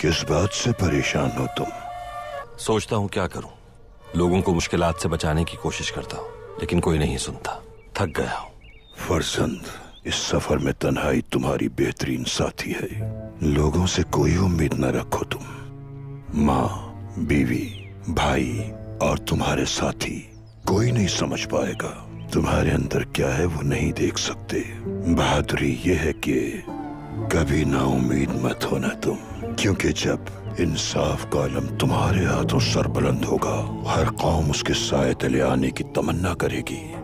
किस बात से परेशान हो तुम? सोचता हूँ क्या करूँ। लोगों को मुश्किलात से बचाने की कोशिश करता हूँ लेकिन कोई नहीं सुनता। थक गया हूँ। फरजंद इस सफ़र में तन्हाई तुम्हारी बेहतरीन साथी है। लोगों से कोई उम्मीद न रखो तुम। माँ बीवी भाई और तुम्हारे साथी कोई नहीं समझ पाएगा। तुम्हारे अंदर क्या है वो नहीं देख सकते। बहादुरी ये है कि कभी ना उम्मीद मत होना तुम, क्योंकि जब इंसाफ का आलम तुम्हारे हाथों सरबुलंद होगा, हर कौम उसके साय तले आने की तमन्ना करेगी।